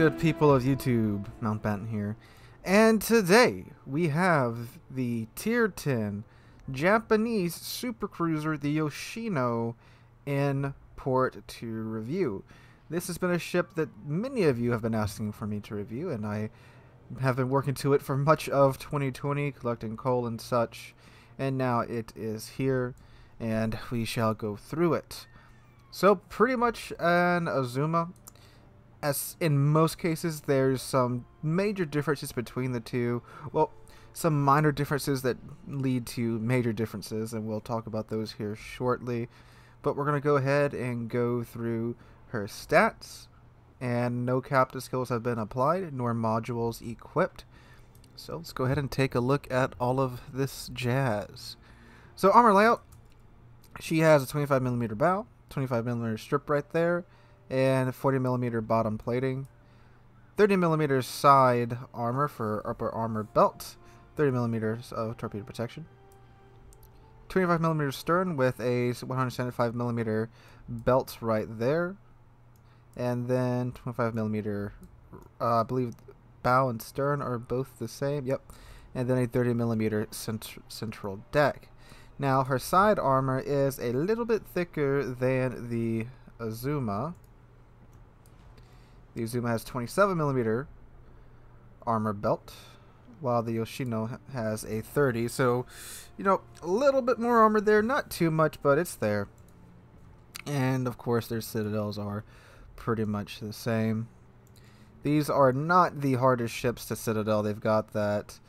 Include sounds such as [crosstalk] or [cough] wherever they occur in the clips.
good people of YouTube? Mountbatten here. And today we have the Tier 10 Japanese Super Cruiser, the Yoshino, in port to review. This has been a ship that many of you have been asking for me to review, and I have been working to it for much of 2020, collecting coal and such, and now it is here, and we shall go through it. So, pretty much an Azuma as in most cases, there's some major differences between the two. Well, some minor differences that lead to major differences, and we'll talk about those here shortly. But we're going to go ahead and go through her stats, and no captain skills have been applied, nor modules equipped. So let's go ahead and take a look at all of this jazz. So armor layout, she has a 25 millimeter bow, 25 millimeter strip right there, and 40 millimeter bottom plating, 30 millimeters side armor for upper armor belt, 30 millimeters of torpedo protection, 25 millimeter stern with a 175 millimeter belt right there, and then 25 millimeter, uh, I believe bow and stern are both the same. Yep, and then a 30 millimeter cent central deck. Now her side armor is a little bit thicker than the Azuma. The Azuma has 27 millimeter armor belt, while the Yoshino has a 30. So, you know, a little bit more armor there, not too much, but it's there. And of course, their citadels are pretty much the same. These are not the hardest ships to citadel. They've got that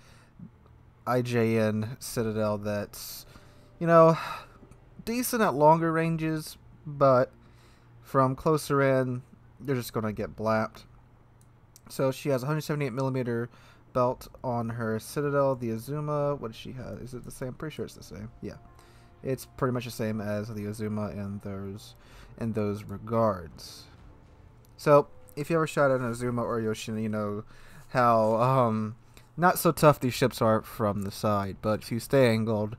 IJN citadel that's, you know, decent at longer ranges, but from closer in, they're just going to get blapped. So she has 178 millimeter belt on her Citadel, the Azuma. What does she have? Is it the same? Pretty sure it's the same. Yeah, it's pretty much the same as the Azuma in those in those regards. So if you ever shot an Azuma or Yoshino, you know how um, not so tough these ships are from the side. But if you stay angled,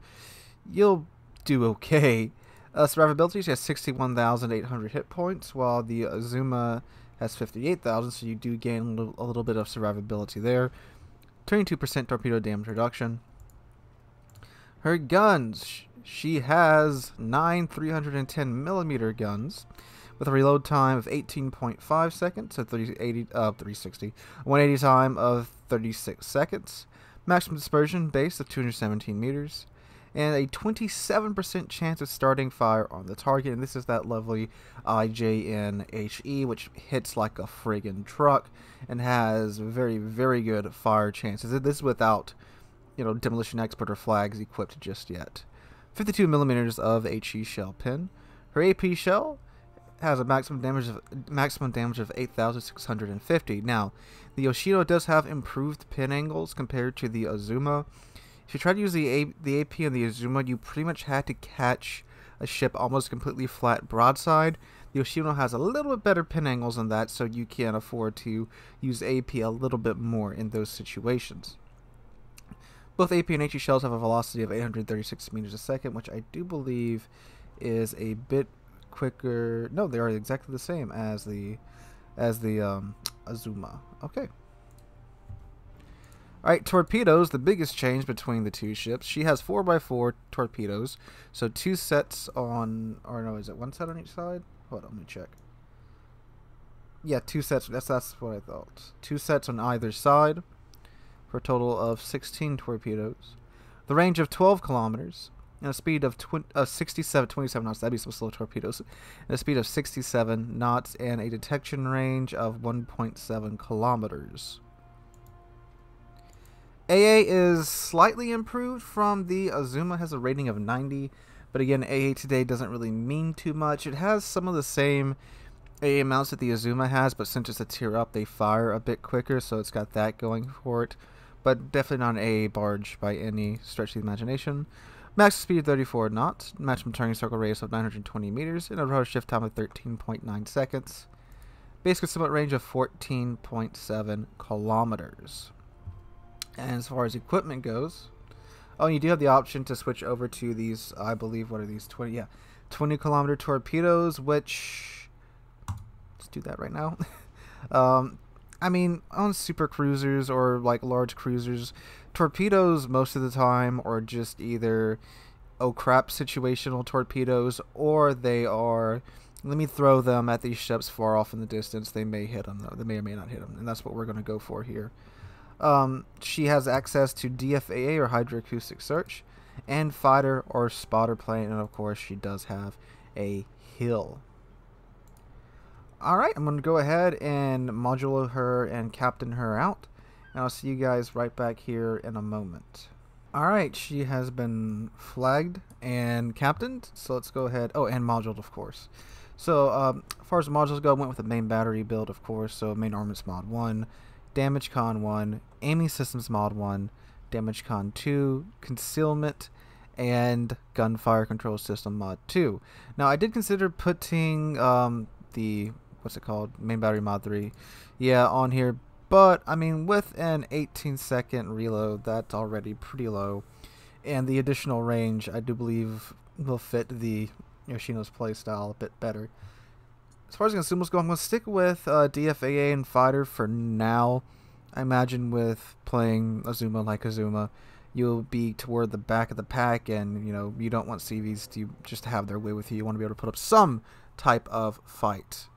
you'll do okay. Uh, survivability, she has 61,800 hit points, while the Azuma has 58,000, so you do gain a little, bit of survivability there. 22% torpedo damage reduction. Her guns, she has 9 310 millimeter guns with a reload time of 18.5 seconds at 380, uh, 360, 180 time of 36 seconds. Maximum dispersion base of 217 meters and a 27% chance of starting fire on the target. And this is that lovely IJNHE, which hits like a friggin' truck and has very, very good fire chances. This is without, you know, demolition expert or flags equipped just yet. 52 millimeters of HE shell pin. Her AP shell has a maximum damage of maximum damage of 8,650. Now, the Yoshino does have improved pin angles compared to the Azuma. If you try to use the, A the AP and the Azuma, you pretty much had to catch a ship almost completely flat broadside. The Yoshino has a little bit better pin angles than that, so you can afford to use AP a little bit more in those situations. Both AP and HE shells have a velocity of 836 meters a second, which I do believe is a bit quicker. No, they are exactly the same as the as the um, Azuma. Okay. Alright, torpedoes, the biggest change between the two ships. She has 4x4 torpedoes, so two sets on, or no, is it one set on each side? Hold on, let me check. Yeah, two sets, that's, that's what I thought. Two sets on either side, for a total of 16 torpedoes. The range of 12 kilometers, and a speed of uh, 67, 27 knots, that'd be some slow torpedoes, and a speed of 67 knots, and a detection range of 1.7 kilometers. AA is slightly improved from the Azuma, has a rating of 90, but again, AA today doesn't really mean too much. It has some of the same AA amounts that the Azuma has, but since it's a tier up, they fire a bit quicker, so it's got that going for it. But definitely not an AA barge by any stretch of the imagination. Max speed 34 knots, maximum turning circle radius of 920 meters, and a rudder shift time of 13.9 seconds. Basic concealment range of 14.7 kilometers. And as far as equipment goes, oh, you do have the option to switch over to these, I believe, what are these? 20, yeah, 20 kilometer torpedoes, which, let's do that right now. [laughs] um, I mean, on super cruisers or like large cruisers, torpedoes most of the time are just either oh crap situational torpedoes or they are let me throw them at these ships far off in the distance. They may hit them though. They may or may not hit them, and that's what we're going to go for here. Um, she has access to DFAA or hydroacoustic search, and fighter or spotter plane, and of course she does have a heal. Alright, I'm going to go ahead and module her and captain her out. And I'll see you guys right back here in a moment. Alright, she has been flagged and captained. So let's go ahead. Oh, and moduled, of course. So, um, as far as modules go, I went with the main battery build, of course. So, main armaments mod 1, damage con 1, aiming systems mod 1, damage con 2, concealment, and gunfire control system mod 2. Now, I did consider putting um, the what's it called? Main battery mod 3. Yeah, on here. But, I mean, with an 18 second reload, that's already pretty low. And the additional range, I do believe, will fit the Yoshino's playstyle a bit better. As far as consumables go, I'm going to stick with uh, DFAA and Fighter for now. I imagine with playing Azuma like Azuma, you'll be toward the back of the pack, and you know you don't want CVs to just have their way with you. You want to be able to put up some type of fight.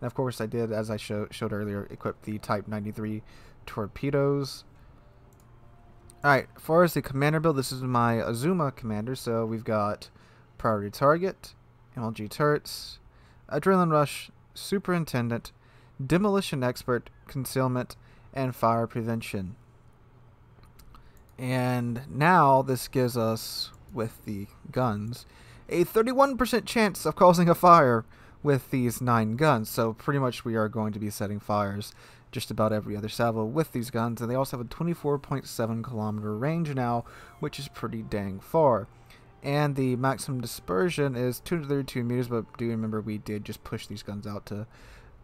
And of course, I did, as I show, showed earlier, equip the Type 93 torpedoes. Alright, as far as the commander build, this is my Azuma commander. So we've got Priority Target, MLG Turrets, Adrenaline Rush, Superintendent, Demolition Expert, Concealment, and Fire Prevention. And now this gives us, with the guns, a 31% chance of causing a fire with these nine guns. So pretty much we are going to be setting fires just about every other salvo with these guns. And they also have a 24.7 kilometer range now, which is pretty dang far. And the maximum dispersion is 232 meters, but do remember we did just push these guns out to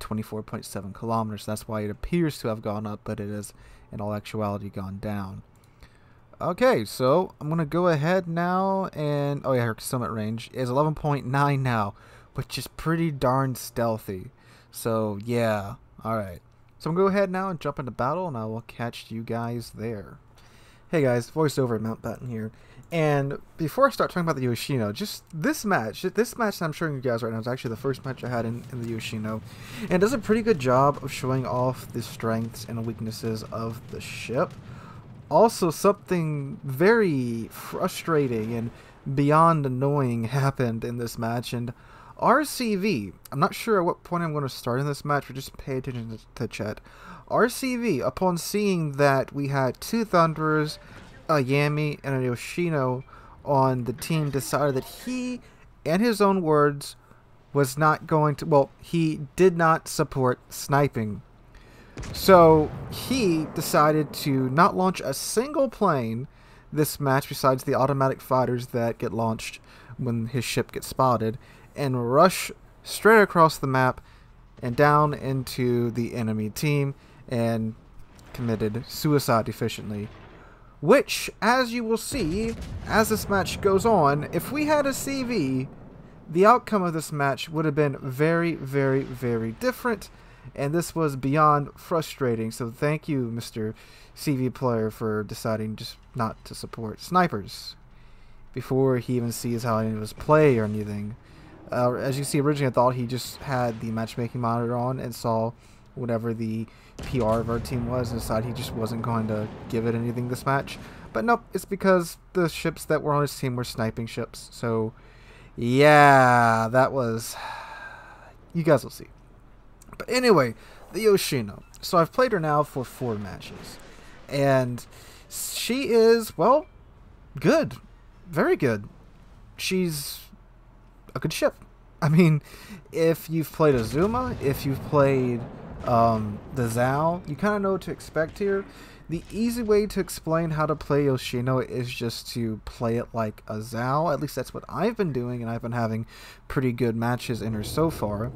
24.7 kilometers. That's why it appears to have gone up, but it is in all actuality gone down. Okay, so I'm going to go ahead now and... Oh yeah, her summit range is 11.9 now which is pretty darn stealthy. So, yeah. Alright. So I'm to go ahead now and jump into battle, and I will catch you guys there. Hey guys, voiceover Mount Mountbatten here. And before I start talking about the Yoshino, just this match, this match that I'm showing you guys right now is actually the first match I had in, in the Yoshino. And does a pretty good job of showing off the strengths and weaknesses of the ship. Also, something very frustrating and beyond annoying [laughs] happened in this match, and our CV, I'm not sure at what point I'm going to start in this match, but just pay attention to, the chat. our CV, upon seeing that we had two Thunderers, a Yami, and a Yoshino on the team, decided that he, in his own words, was not going to, well, he did not support sniping. So he decided to not launch a single plane this match besides the automatic fighters that get launched when his ship gets spotted and rush straight across the map and down into the enemy team and committed suicide efficiently. Which, as you will see, as this match goes on, if we had a CV, the outcome of this match would have been very, very, very different. And this was beyond frustrating. So thank you, Mr. CV player, for deciding just not to support snipers before he even sees how any of us play or anything. Uh, as you see, originally I thought he just had the matchmaking monitor on and saw whatever the PR of our team was and decided he just wasn't going to give it anything this match. But nope, it's because the ships that were on his team were sniping ships. So, yeah, that was... [sighs] You guys will see. But anyway, the Yoshino. So I've played her now for four matches. And she is, well, good. Very good. She's a good ship. I mean, if you've played Azuma, if you've played um, the Zao, you kind of know what to expect here. The easy way to explain how to play Yoshino is just to play it like a Zao. At least that's what I've been doing, and I've been having pretty good matches in her so far.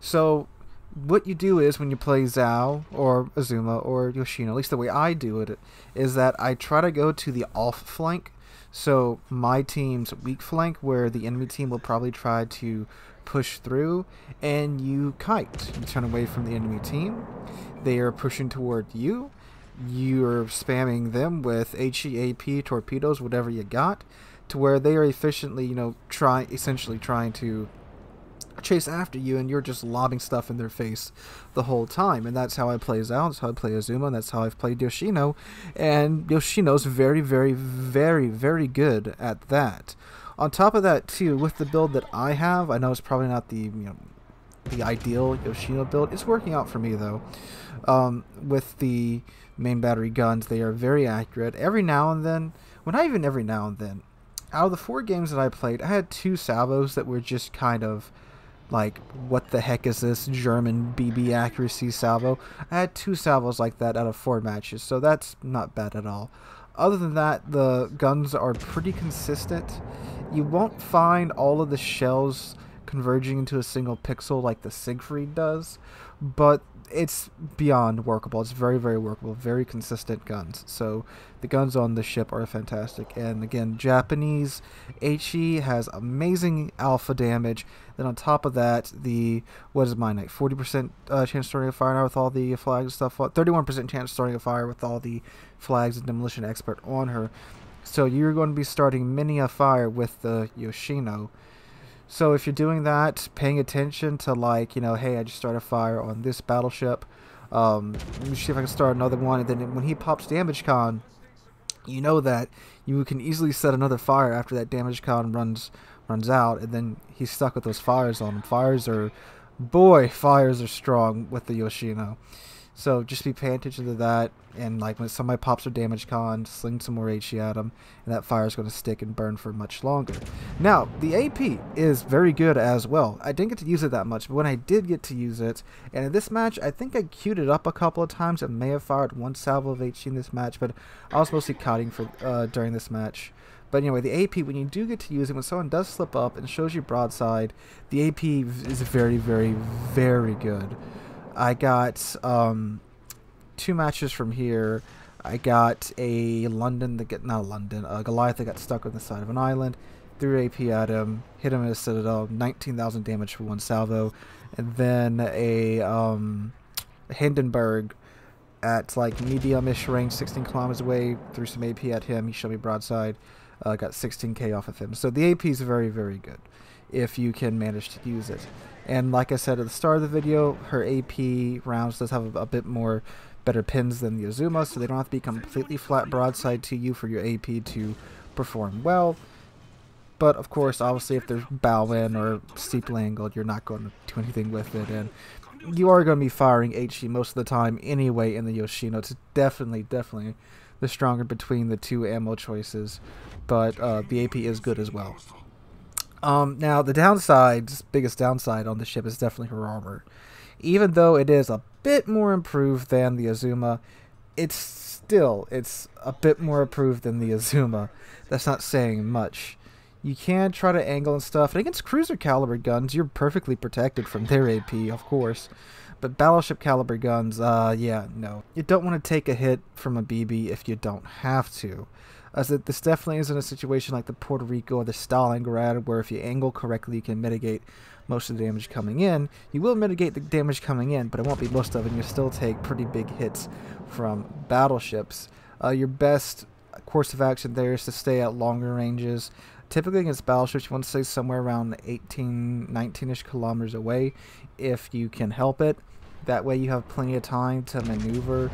So, what you do is when you play Zao or Azuma or Yoshino, at least the way I do it, is that I try to go to the off flank. So my team's weak flank, where the enemy team will probably try to push through, and you kite. You turn away from the enemy team. They are pushing toward you. You're spamming them with HEAP torpedoes, whatever you got, to where they are efficiently, you know, try essentially trying to chase after you and you're just lobbing stuff in their face the whole time. And that's how I play Zao, that's how I play Azuma, and that's how I've played Yoshino. And Yoshino's very, very, very, very good at that. On top of that, too, with the build that I have, I know it's probably not the, you know, the ideal Yoshino build. It's working out for me, though. Um, with the main battery guns, they are very accurate. Every now and then, well, not even every now and then, out of the four games that I played, I had two salvos that were just kind of like, what the heck is this German BB accuracy salvo? I had two salvos like that out of four matches, so that's not bad at all. Other than that, the guns are pretty consistent. You won't find all of the shells converging into a single pixel like the Siegfried does, but it's beyond workable. It's very, very workable. Very consistent guns. So the guns on the ship are fantastic. And again, Japanese HE has amazing alpha damage. Then on top of that, the what is mine like 40% uh, chance starting a fire now with all the flags and stuff. 31% chance starting a fire with all the flags and demolition expert on her. So you're going to be starting many a fire with the Yoshino. So if you're doing that, paying attention to like, you know, hey, I just started a fire on this battleship. Um, let me see if I can start another one. And then when he pops damage con, you know that you can easily set another fire after that damage con runs runs out, and then he's stuck with those fires on him. Fires are, boy, fires are strong with the Yoshino. So just be paying attention to that, and like when somebody pops a damage con, sling some more HE at them, and that fire is going to stick and burn for much longer. Now, the AP is very good as well. I didn't get to use it that much, but when I did get to use it, and in this match, I think I queued it up a couple of times. and may have fired one salvo of HE in this match, but I was mostly cutting for uh, during this match. But anyway, the AP, when you do get to use it, when someone does slip up and shows you broadside, the AP is very, very, very good. I got um, two matches from here. I got a London that get not London, a Goliath that got stuck on the side of an island. Threw AP at him, hit him in a citadel, 19,000 damage for one salvo, and then a um, Hindenburg at like medium-ish range, 16 kilometers away. Threw some AP at him. He showed me broadside. Uh, got 16k off of him. So the AP is very, very good if you can manage to use it. And like I said at the start of the video, her AP rounds does have a, bit more better pins than the Azuma, so they don't have to be completely flat broadside to you for your AP to perform well. But of course, obviously, if there's bow in or steeply angled, you're not going to do anything with it. And you are going to be firing HE most of the time anyway in the Yoshino. It's definitely, definitely the stronger between the two ammo choices. But uh, the AP is good as well. Um, now, the downside, biggest downside on the ship is definitely her armor. Even though it is a bit more improved than the Azuma, it's still, it's a bit more improved than the Azuma. That's not saying much. You can try to angle and stuff, and against cruiser caliber guns, you're perfectly protected from their AP, of course. But battleship caliber guns, uh, yeah, no. You don't want to take a hit from a BB if you don't have to as that this definitely isn't a situation like the Puerto Rico or the Stalingrad, where if you angle correctly, you can mitigate most of the damage coming in. You will mitigate the damage coming in, but it won't be most of it, and you'll still take pretty big hits from battleships. Uh, your best course of action there is to stay at longer ranges. Typically against battleships, you want to stay somewhere around 18, 19-ish kilometers away if you can help it. That way you have plenty of time to maneuver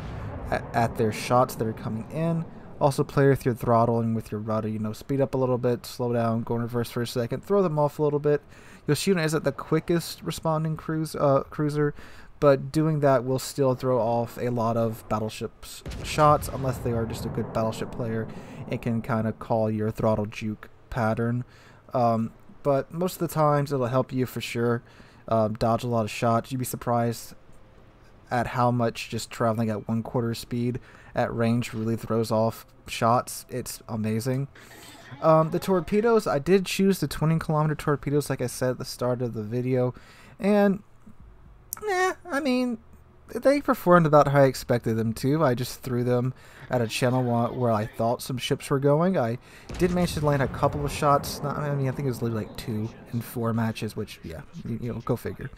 at, at their shots that are coming in. Also play with your throttle and with your rudder, you know, speed up a little bit, slow down, go in reverse for a second, throw them off a little bit. Yoshino isn't the quickest responding cruise, uh, cruiser, but doing that will still throw off a lot of battleship's shots unless they are just a good battleship player and can kind of call your throttle juke pattern. Um, but most of the times it'll help you for sure um, dodge a lot of shots. You'd be surprised at how much just traveling at one quarter speed at range really throws off shots. It's amazing. Um, the torpedoes, I did choose the 20 kilometer torpedoes, like I said at the start of the video, and Nah, I mean, they performed about how I expected them to. I just threw them at a channel where I thought some ships were going. I did manage to land a couple of shots. Not, I mean, I think it was literally like two in four matches, which, yeah, you, you know, go figure.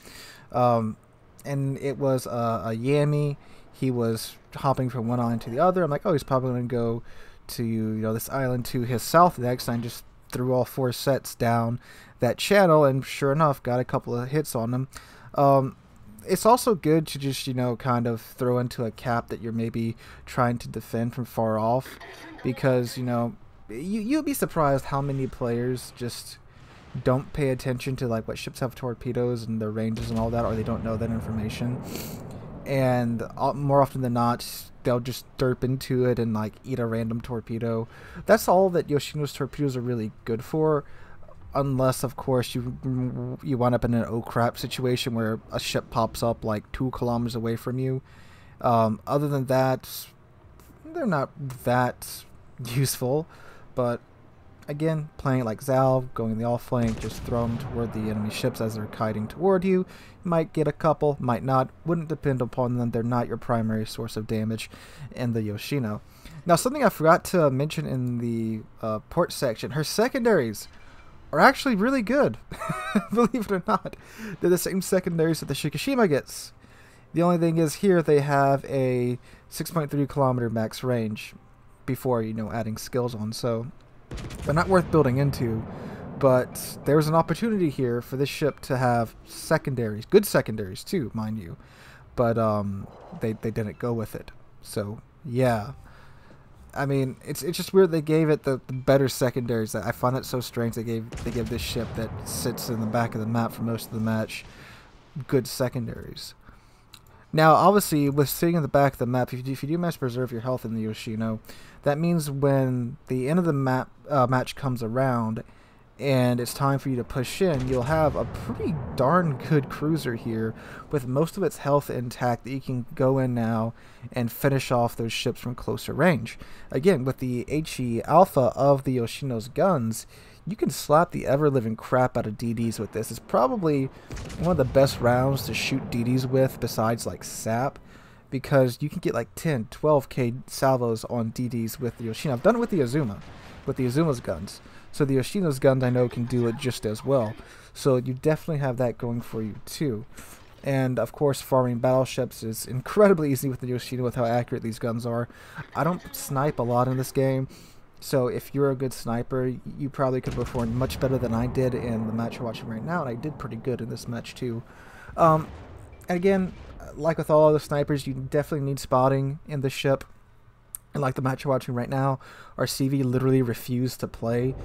Um, and it was uh, a Yami. He was hopping from one island to the other. I'm like, oh, he's probably going to go to, you know, this island to his south next. I just threw all four sets down that channel, and sure enough, got a couple of hits on them. Um, it's also good to just you know kind of throw into a cap that you're maybe trying to defend from far off because you know you you'll be surprised how many players just don't pay attention to like what ships have torpedoes and their ranges and all that or they don't know that information and more often than not they'll just derp into it and like eat a random torpedo that's all that yoshino's torpedoes are really good for unless of course you you wind up in an oh crap situation where a ship pops up like two kilometers away from you. Um, other than that, they're not that [laughs] useful. But again, playing like Zao, going the off flank, just throw them toward the enemy ships as they're kiting toward you. Might get a couple, might not. Wouldn't depend upon them. They're not your primary source of damage in the Yoshino. Now, something I forgot to mention in the uh, port section, her secondaries are actually really good. [laughs] Believe it or not. They're the same secondaries that the Shikishima gets. The only thing is here they have a 6.3 kilometer max range before, you know, adding skills on. So they're not worth building into. But there's an opportunity here for this ship to have secondaries. Good secondaries, too, mind you. But um, they, they didn't go with it. So, yeah. I mean, it's it's just weird they gave it the, the better secondaries. I find that so strange. They gave they give this ship that sits in the back of the map for most of the match good secondaries. Now, obviously, with sitting in the back of the map, if you, if you do manage to preserve your health in the Yoshino, that means when the end of the map uh, match comes around and it's time for you to push in, you'll have a pretty darn good cruiser here with most of its health intact that you can go in now and finish off those ships from closer range. Again, with the HE Alpha of the Yoshino's guns, you can slap the ever-living crap out of DDs with this. It's probably one of the best rounds to shoot DDs with besides like SAP because you can get like 10, 12k salvos on DDs with the Yoshino. I've done it with the Azuma, with the Azuma's guns. So the Yoshino's guns I know can do it just as well. So you definitely have that going for you too. And of course, farming battleships is incredibly [laughs] easy with the Yoshino with how accurate these guns are. I don't snipe a lot in this game, so if you're a good sniper, you probably could perform much better than I did in the match you're watching right now, and I did pretty good in this match too. Um, and again, like with all other snipers, you definitely need spotting in the ship. And like the match you're watching right now, our CV literally refused to play.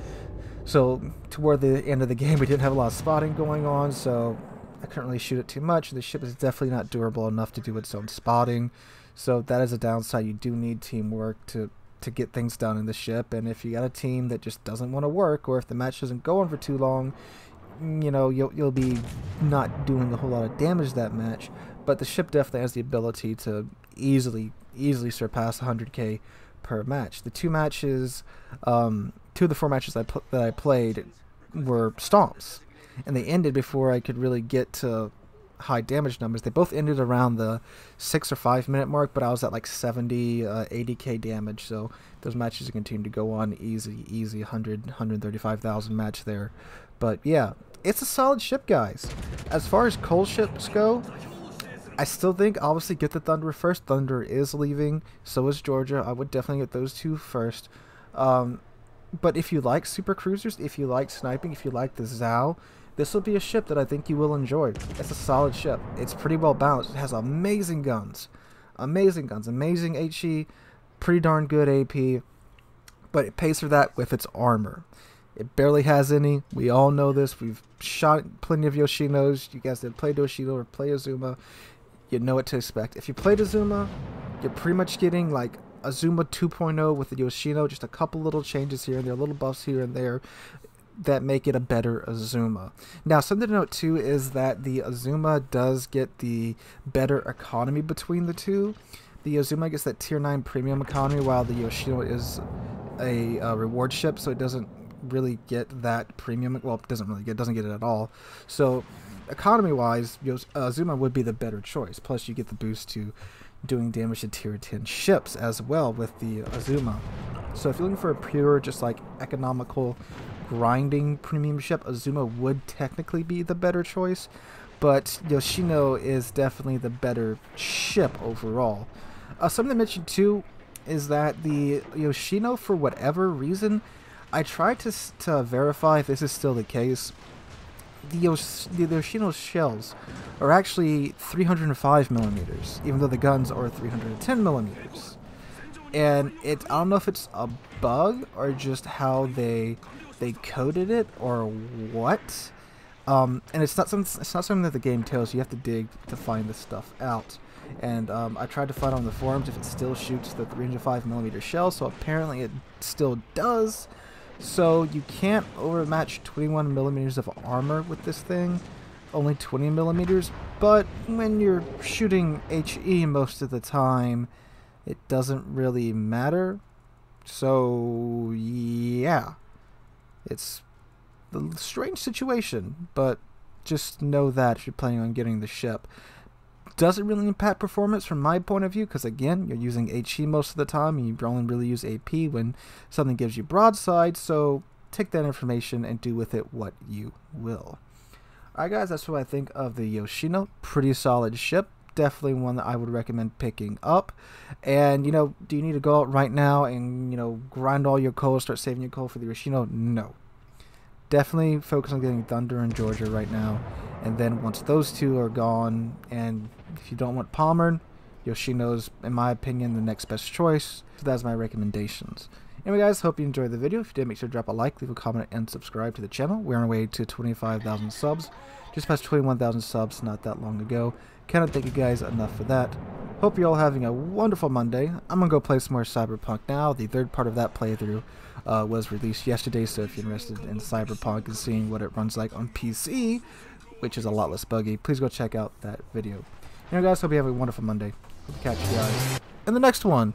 So toward the end of the [laughs] game, we didn't have a lot of spotting going on, so I couldn't really shoot it too much. The ship is definitely not durable enough to do its own spotting. So that is a downside. You do need teamwork to to get things done in the ship. And if you got a team that just doesn't want to work, or if the match doesn't go on for too long, you know you'll you'll be not doing a whole lot of damage that match. But the ship definitely has the ability to easily easily surpass 100k per match. The two matches, um, two of the four matches I that I played were stomps, and they ended before I could really get to high damage numbers. They both ended around the six or five minute mark, but I was at like 70, uh, 80k damage. So those matches continue to go on easy, easy 100, 135,000 match there. But yeah, it's a solid ship, guys. As far as coal ships go, I still think obviously get the Thunder first. Thunder is leaving, so is Georgia. I would definitely get those two first. Um, but if you like super cruisers, if you like sniping, if you like the Zao, this will be a ship that I think you will enjoy. It's a solid ship. It's pretty well balanced. It has amazing guns. Amazing guns. Amazing HE. Pretty darn good AP. But it pays for that with its armor. It barely has any. We all know this. We've shot plenty of Yoshinos. You guys that played Yoshino or play Azuma you know what to expect. If you played Azuma, you're pretty much getting like Azuma 2.0 with the Yoshino, just a couple little changes here and there, little buffs here and there that make it a better Azuma. Now, something to note too is that the Azuma does get the better economy between the two. The Azuma gets that tier 9 premium economy while the Yoshino is a, a reward ship, so it doesn't really get that premium. Well, it doesn't really get, it doesn't get it at all. So economy-wise, Azuma would be the better choice. Plus, you get the boost to doing damage to tier 10 ships as well with the Azuma. So if you're looking for a pure, just like economical grinding premium ship, Azuma would technically be the better choice. But Yoshino is definitely the better ship overall. Uh, something to mention too is that the Yoshino, for whatever reason, I tried to, to verify if this is still the case. The, Yosh the Yoshino shells are actually 305 millimeters, even though the guns are 310 millimeters. And it, I don't know if it's a bug or just how they they coded it or what. Um, and it's not something it's not something that the game tells you. You have to dig to find this stuff out. And um, I tried to find on the forums if it still shoots the 305 millimeter shell. So apparently it still does. So you can't overmatch 21 millimeters of armor with this thing. Only 20 millimeters. But when you're shooting HE most of the time, it doesn't really matter. So yeah, it's a strange situation, but just know that if you're planning on getting the ship. Doesn't really impact performance from my point of view, because again, you're using HE most of the time, and you only really use AP when something gives you broadside, so take that information and do with it what you will. Alright guys, that's what I think of the Yoshino. Pretty solid ship. Definitely one that I would recommend picking up. And, you know, do you need to go out right now and, you know, grind all your coal, start saving your coal for the Yoshino? No definitely focus on getting Thunder and Georgia right now. And then once those two are gone, and if you don't want Palmer, Yoshino's, in my opinion, the next best choice. So that's my recommendations. Anyway, guys, hope you enjoyed the video. If you did, make sure to drop a like, leave a comment, and subscribe to the channel. We're on our way to 25,000 subs. Just past 21,000 subs not that long ago. Cannot thank you guys enough for that. Hope you're all having a wonderful Monday. I'm going to go play some more Cyberpunk now. The third part of that playthrough uh, was released yesterday, so if you're interested in Cyberpunk and seeing what it runs like on PC, which is a lot less buggy, please go check out that video. Anyway, guys, hope you have a wonderful Monday. Catch you guys in the next one.